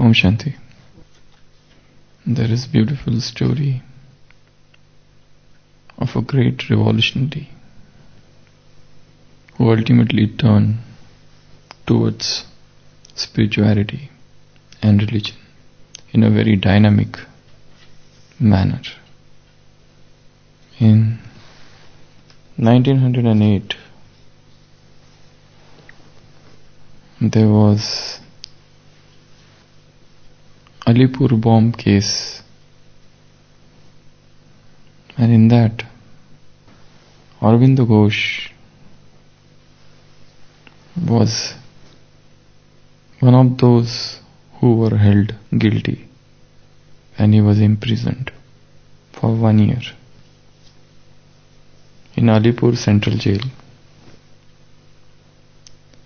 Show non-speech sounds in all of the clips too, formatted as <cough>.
Om Shanti. There is beautiful story of a great revolutionary who ultimately turned towards spirituality and religion in a very dynamic manner. In 1908, there was Alipur bomb case and in that Aurobindo Ghosh was one of those who were held guilty and he was imprisoned for one year in Alipur Central Jail.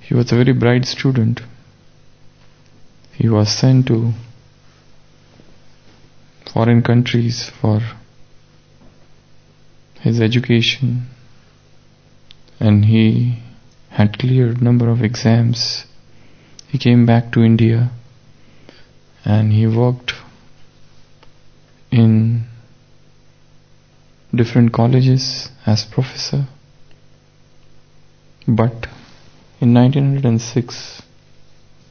He was a very bright student. He was sent to foreign countries for his education and he had cleared number of exams. He came back to India and he worked in different colleges as professor. But in 1906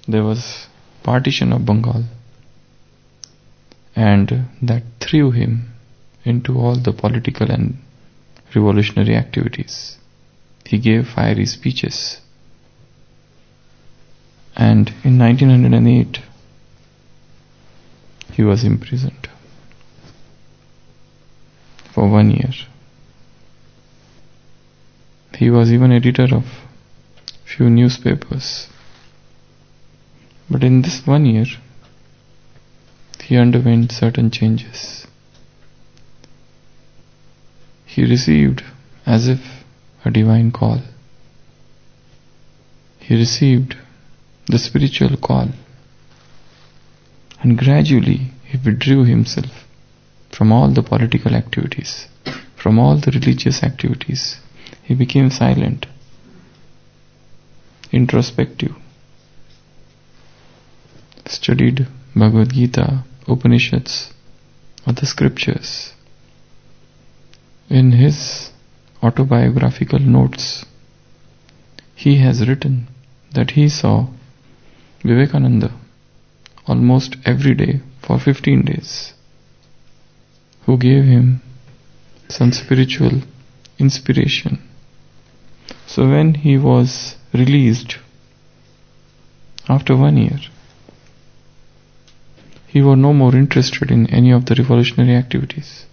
there was partition of Bengal and that threw him into all the political and revolutionary activities. He gave fiery speeches. And in 1908, he was imprisoned for one year. He was even editor of few newspapers. But in this one year, he underwent certain changes. He received as if a divine call. He received the spiritual call and gradually he withdrew himself from all the political activities, from all the religious activities. He became silent, introspective, studied Bhagavad Gita, Upanishads, or the scriptures. In his autobiographical notes, he has written that he saw Vivekananda almost every day for 15 days, who gave him some spiritual inspiration. So when he was released after one year, he was no more interested in any of the revolutionary activities.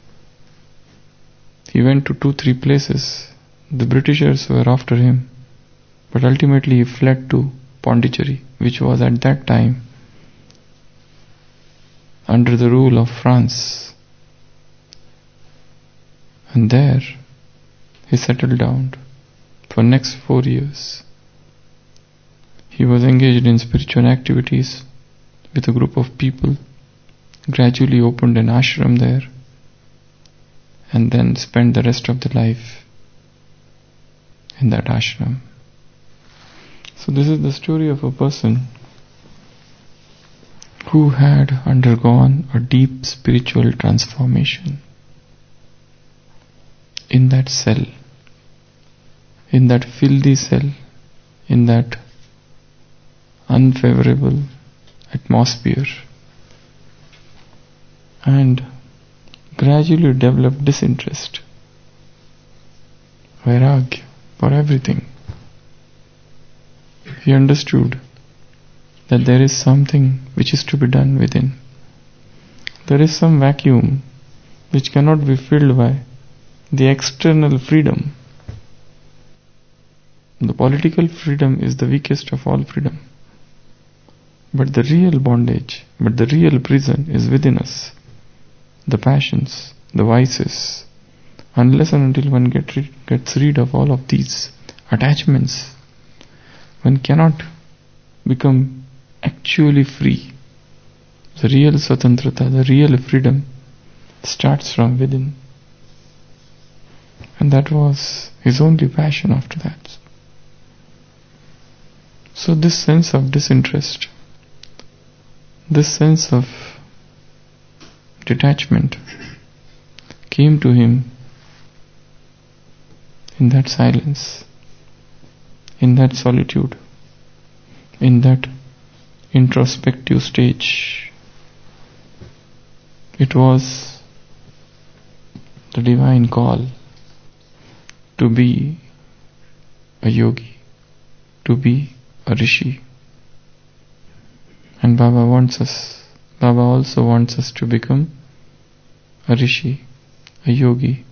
He went to two, three places. The Britishers were after him, but ultimately he fled to Pondicherry, which was at that time under the rule of France. And there he settled down for next four years. He was engaged in spiritual activities with a group of people, gradually opened an ashram there, and then spent the rest of the life in that ashram. So this is the story of a person who had undergone a deep spiritual transformation in that cell, in that filthy cell, in that unfavorable atmosphere, and gradually developed disinterest, vairagya for everything. He understood that there is something which is to be done within. There is some vacuum which cannot be filled by the external freedom. The political freedom is the weakest of all freedom. But the real bondage, but the real prison is within us. The passions, the vices. Unless and until one get rid, gets rid of all of these attachments, one cannot become actually free. The real Swatantrata, the real freedom starts from within. And that was his only passion after that. So this sense of disinterest, this sense of detachment came to him in that silence, in that solitude, in that introspective stage. It was the divine call to be a yogi, to be a rishi. And Baba wants us, Baba also wants us to become a rishi, a yogi.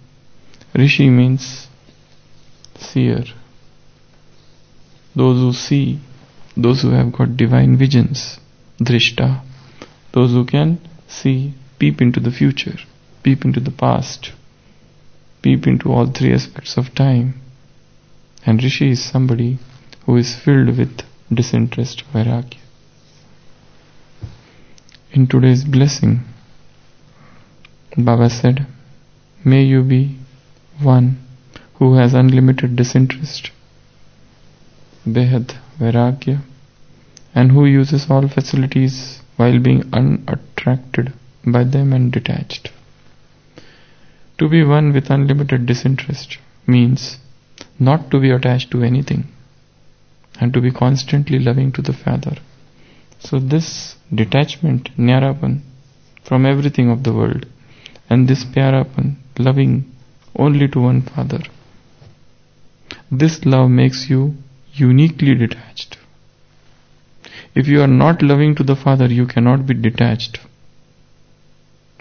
Rishi means seer. Those who see, those who have got divine visions, drishta, those who can see, peep into the future, peep into the past, peep into all three aspects of time. And Rishi is somebody who is filled with disinterest, vairagya. In today's blessing, Baba said, May you be one who has unlimited disinterest, behad vairagya, and who uses all facilities while being unattracted by them and detached. To be one with unlimited disinterest means not to be attached to anything and to be constantly loving to the Father. So this detachment, Nyarapan, from everything of the world and this Pyarapan, loving only to one Father. This love makes you uniquely detached. If you are not loving to the Father, you cannot be detached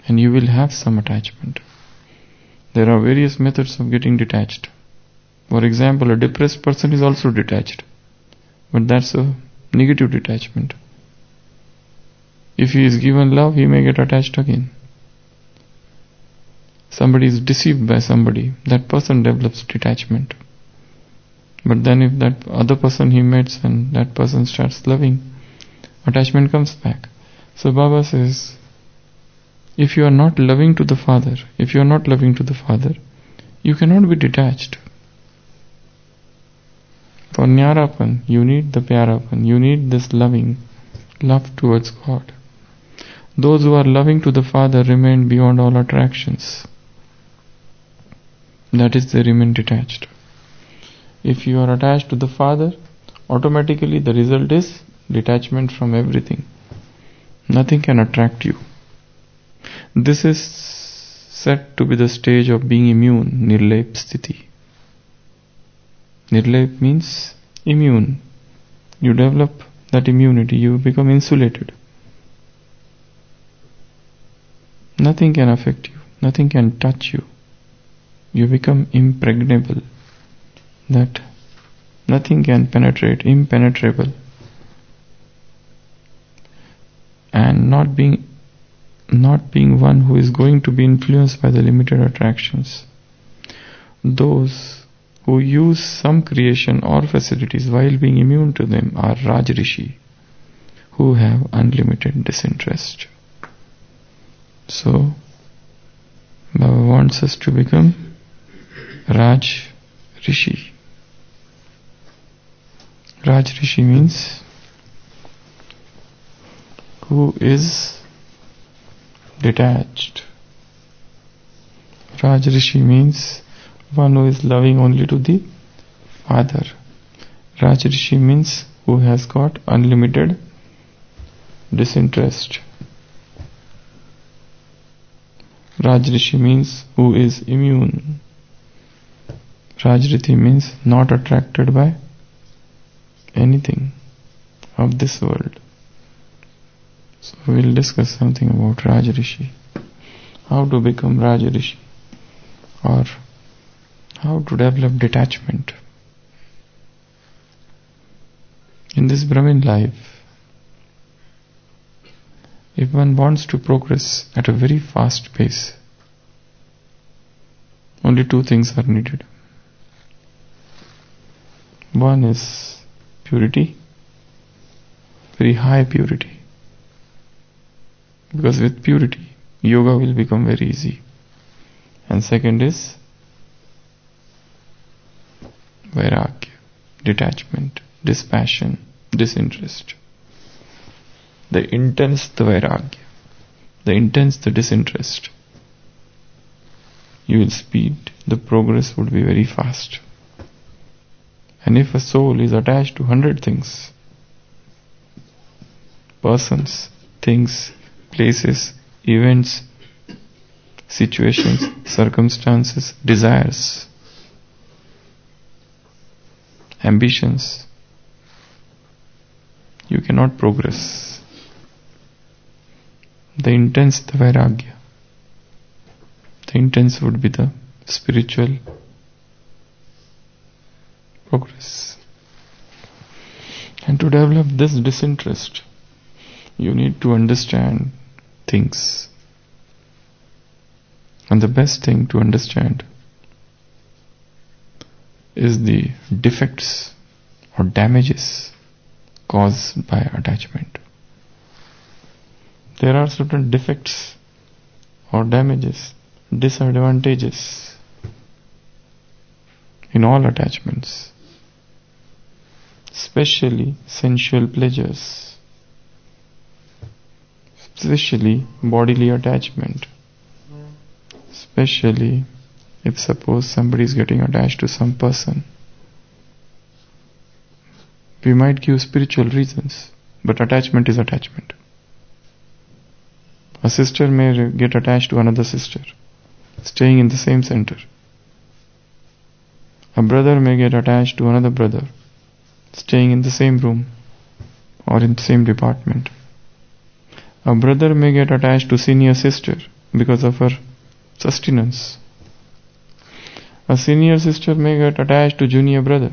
and you will have some attachment. There are various methods of getting detached. For example, a depressed person is also detached, but that's a negative detachment. If he is given love, he may get attached again. Somebody is deceived by somebody, that person develops detachment. But then if that other person he meets and that person starts loving, attachment comes back. So Baba says, if you are not loving to the Father, if you are not loving to the Father, you cannot be detached. For Nyarapan, you need the Pyarapan, you need this loving, love towards God. Those who are loving to the Father remain beyond all attractions. That is, they remain detached. If you are attached to the Father, automatically the result is detachment from everything. Nothing can attract you. This is said to be the stage of being immune, nirlep sthiti. Nirlep means immune. You develop that immunity, you become insulated. Nothing can affect you, nothing can touch you. You become impregnable. That nothing can penetrate, impenetrable. And not being not being one who is going to be influenced by the limited attractions. Those who use some creation or facilities while being immune to them are Rajrishi, who have unlimited disinterest. So, Baba wants us to become Raj Rishi. Raj Rishi means who is detached. Raj Rishi means one who is loving only to the Father. Raj Rishi means who has got unlimited disinterest. Raj Rishi means who is immune. Rajrishi means not attracted by anything of this world. So we'll discuss something about Rajrishi. How to become Rajrishi or how to develop detachment. In this Brahmin life, if one wants to progress at a very fast pace, only two things are needed. One is purity, very high purity. Because with purity, yoga will become very easy. And second is vairagya, detachment, dispassion, disinterest. the intense the vairagya, the intense the disinterest, you will speed, the progress would be very fast. And if a soul is attached to hundred things, persons, things, places, events, situations, circumstances, desires, ambitions, you cannot progress. The intense the vairagya. The intense would be the spiritual progress. And to develop this disinterest, you need to understand things. And the best thing to understand is the defects or damages caused by attachment. There are certain defects or damages, disadvantages in all attachments, especially sensual pleasures, especially bodily attachment, especially if suppose somebody is getting attached to some person. We might give spiritual reasons, but attachment is attachment. A sister may get attached to another sister, staying in the same center. A brother may get attached to another brother, staying in the same room or in the same department. A brother may get attached to senior sister because of her sustenance. A senior sister may get attached to junior brother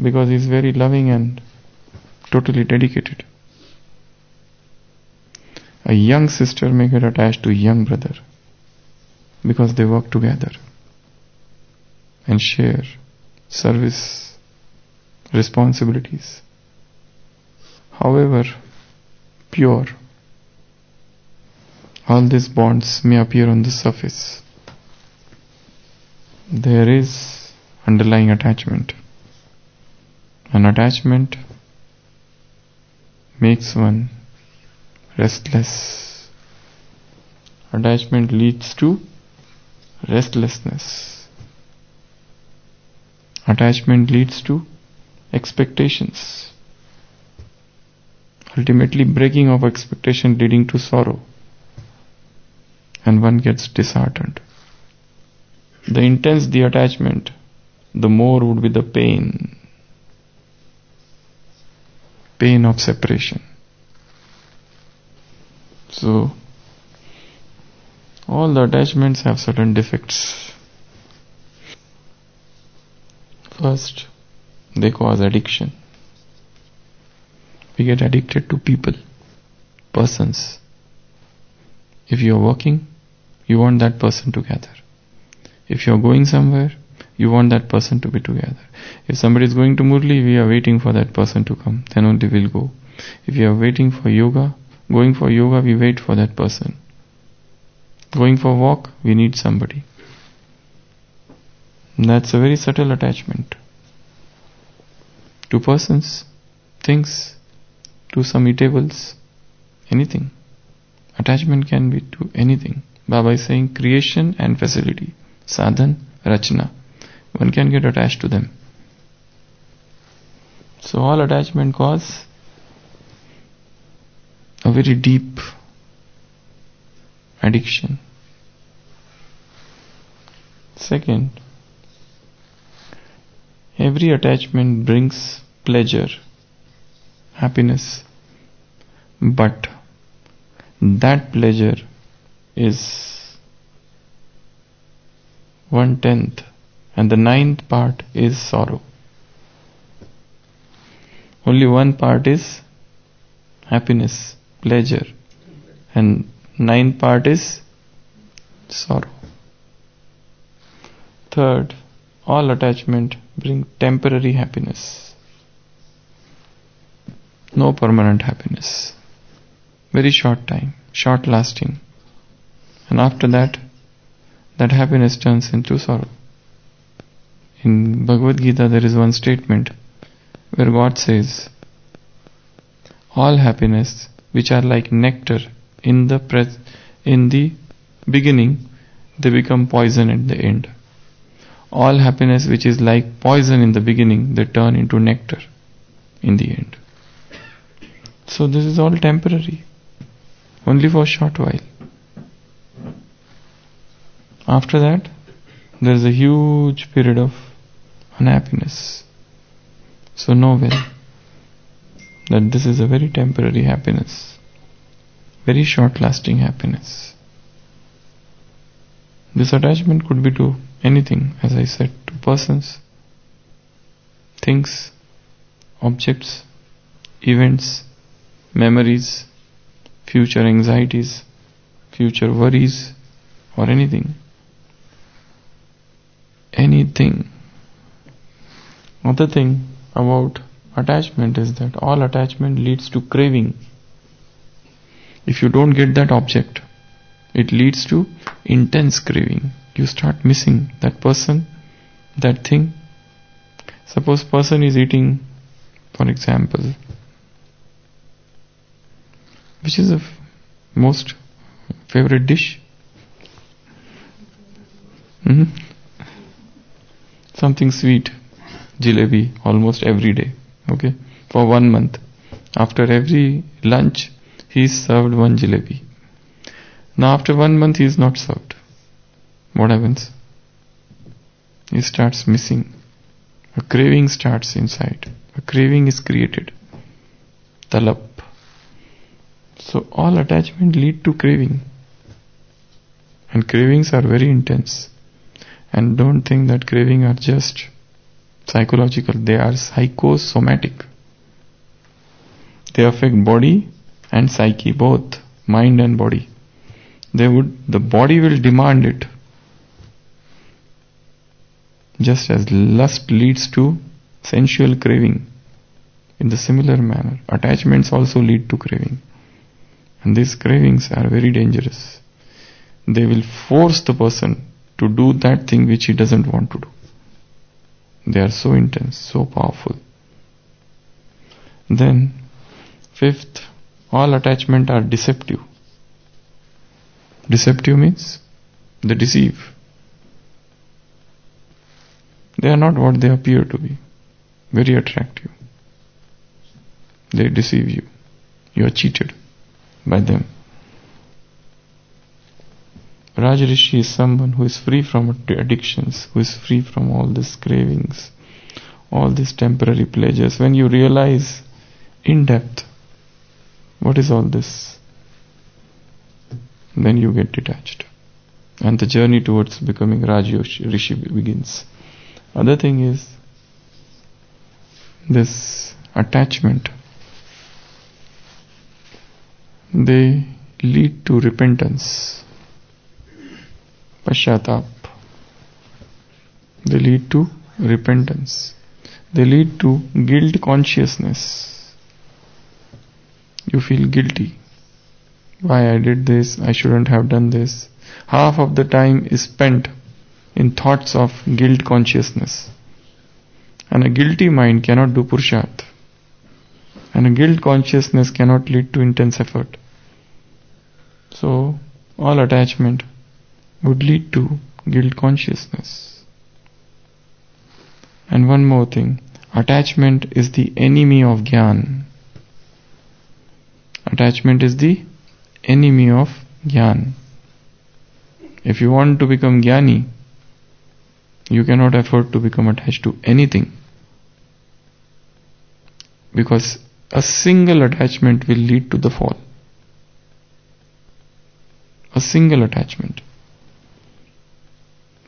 because he is very loving and totally dedicated. A young sister may get attached to young brother because they work together and share service responsibilities. However, pure, all these bonds may appear on the surface. There is underlying attachment. An attachment makes one restless. Attachment leads to restlessness. Attachment leads to expectations. Ultimately, breaking of expectation leading to sorrow. And one gets disheartened. The intense the attachment, the more would be the pain. Pain of separation. So, all the attachments have certain defects. First, they cause addiction. We get addicted to people, persons. If you are working, you want that person together. If you are going somewhere, you want that person to be together. If somebody is going to Murli, we are waiting for that person to come. Then only we'll go. If you are waiting for yoga, going for yoga, we wait for that person. Going for walk, we need somebody. And that's a very subtle attachment to persons, things, to some eatables, anything. Attachment can be to anything. Baba is saying creation and facility, sadhan, rachna. One can get attached to them. So all attachment cause a very deep addiction. Second, every attachment brings pleasure, happiness, but that pleasure is one tenth, and the ninth part is sorrow. Only one part is happiness, pleasure, and ninth part is sorrow. Third, all attachment bring temporary happiness, no permanent happiness. Very short time, short lasting. And after that, that happiness turns into sorrow. In Bhagavad Gita, there is one statement where God says, All happiness which are like nectar in the in the beginning, they become poison at the end. All happiness which is like poison in the beginning, they turn into nectar in the end. So this is all temporary, only for a short while. After that, there is a huge period of unhappiness. So know well that this is a very temporary happiness, very short lasting happiness. This attachment could be to anything, as I said, to persons, things, objects, events, memories, future anxieties, future worries, or anything. Anything. Another thing about attachment is that all attachment leads to craving. If you don't get that object, it leads to intense craving. You start missing that person, that thing. Suppose person is eating, for example, which is the most favorite dish? hmm Something sweet, jalebi, almost every day. Okay, for one month. After every lunch, he is served one jalebi. Now, after one month, he is not served. What happens? He starts missing. A craving starts inside. A craving is created. Talap. So all attachment lead to craving. And cravings are very intense. And don't think that craving are just psychological. They are psychosomatic. They affect body and psyche, both mind and body. They would the body will demand it. Just as lust leads to sensual craving. In the similar manner, attachments also lead to craving. And these cravings are very dangerous. They will force the person to do that thing which he doesn't want to do. They are so intense, so powerful. Then, fifth, all attachment are deceptive. Deceptive means they deceive. They are not what they appear to be. Very attractive. They deceive you. You are cheated by them. Rajrishi is someone who is free from addictions, who is free from all these cravings, all these temporary pleasures. When you realize in depth what is all this, then you get detached. And the journey towards becoming Rajrishi begins. Other thing is this attachment. They lead to repentance. Pashatap. They lead to repentance. They lead to guilt consciousness. You feel guilty. Why I did this, I shouldn't have done this. Half of the time is spent in thoughts of guilt consciousness. And a guilty mind cannot do Purusharth. And a guilt consciousness cannot lead to intense effort. So, all attachment would lead to guilt consciousness. And one more thing attachment is the enemy of Gyan. Attachment is the enemy of Gyan. If you want to become Gyani, you cannot afford to become attached to anything. Because a single attachment will lead to the fall. A single attachment.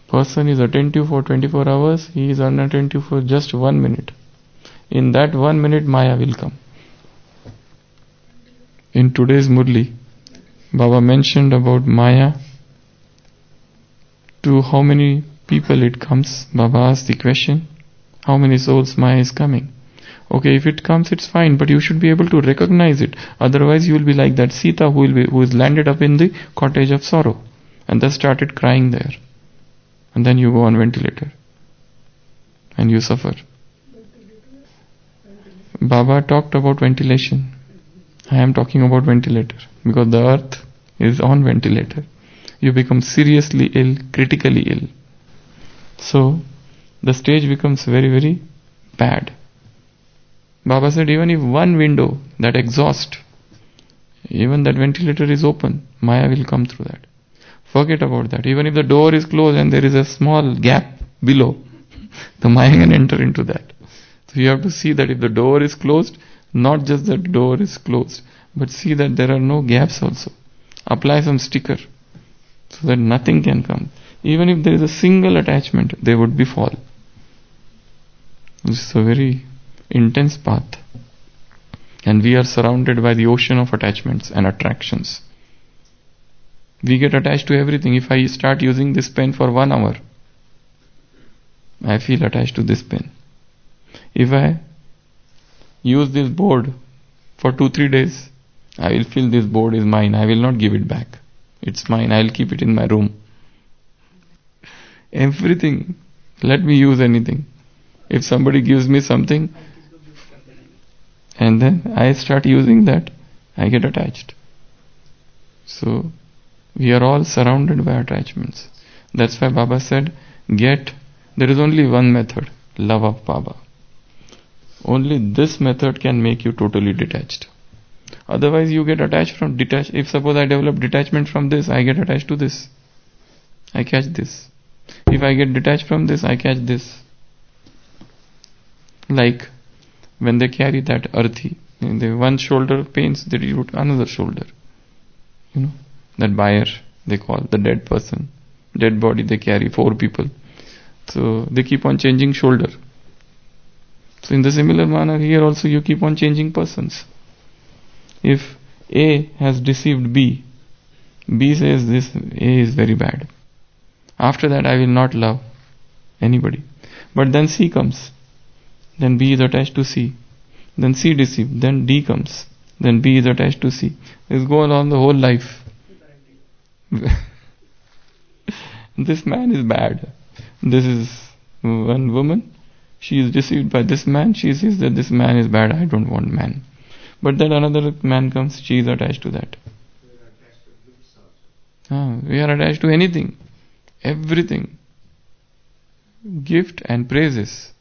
Person is attentive for 24 hours, he is unattentive for just one minute. In that one minute, Maya will come. In today's Murli, Baba mentioned about Maya. To how many people it comes? Baba asked the question. How many souls Maya is coming? Okay, if it comes, it's fine, but you should be able to recognize it. Otherwise, you will be like that Sita who will be, who is landed up in the cottage of sorrow, and thus started crying there, and then you go on ventilator, and you suffer. Baba talked about ventilation. I am talking about ventilator because the earth is on ventilator. You become seriously ill, critically ill. So the stage becomes very, very bad. Baba said, even if one window, that exhaust, even that ventilator is open, Maya will come through that. Forget about that. Even if the door is closed and there is a small gap below, <laughs> the Maya can enter into that. So you have to see that if the door is closed, not just that door is closed, but see that there are no gaps also. Apply some sticker so that nothing can come. Even if there is a single attachment, there would be fall. This is a very intense path. And we are surrounded by the ocean of attachments and attractions. We get attached to everything. If I start using this pen for one hour, I feel attached to this pen. If I use this board for two, three days, I will feel this board is mine. I will not give it back. It's mine. I will keep it in my room. Everything. Let me use anything. If somebody gives me something, and then I start using that, I get attached. So, we are all surrounded by attachments. That's why Baba said, get, there is only one method, love of Baba. Only this method can make you totally detached. Otherwise you get attached from detached. If suppose I develop detachment from this, I get attached to this. I catch this. If I get detached from this, I catch this. Like when they carry that arthi, the one shoulder pains, they root another shoulder. You know, that buyer they call the dead person. Dead body they carry four people. So they keep on changing shoulder. So in the similar manner here also you keep on changing persons. If A has deceived B, B says this A is very bad. After that I will not love anybody. But then C comes. Then B is attached to C. Then C deceived. Then D comes. Then B is attached to C. This goes on the whole life. <laughs> this man is bad. This is one woman. She is deceived by this man. She says that this man is bad. I don't want man. But then another man comes. She is attached to that. We are attached to, Ah, we are attached to anything, everything. Gift and praises.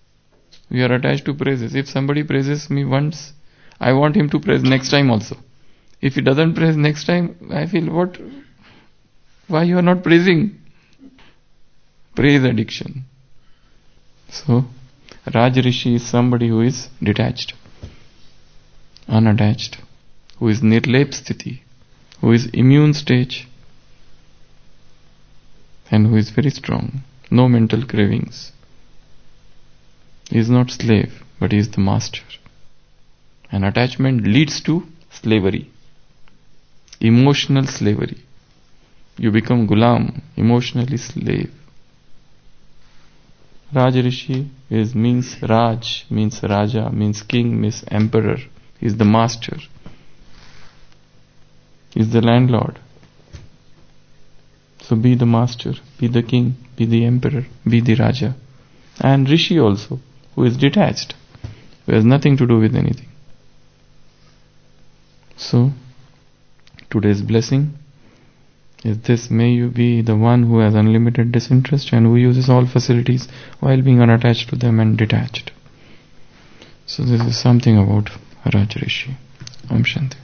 We are attached to praises. If somebody praises me once, I want him to praise next time also. If he doesn't praise next time, I feel what? Why you are not praising? Praise addiction. So, Raj Rishi is somebody who is detached, unattached, who is nirlep sthiti, who is immune stage, and who is very strong, no mental cravings. He is not slave, but he is the master. And attachment leads to slavery, emotional slavery. You become gulam, emotionally slave. Raj Rishi is means Raj, means Raja, means king, means emperor. He is the master. He is the landlord. So be the master, be the king, be the emperor, be the Raja. And Rishi also, who is detached, who has nothing to do with anything. So, today's blessing is this may you be the one who has unlimited disinterest and who uses all facilities while being unattached to them and detached. So, this is something about Raj Rishi. Om Shanti.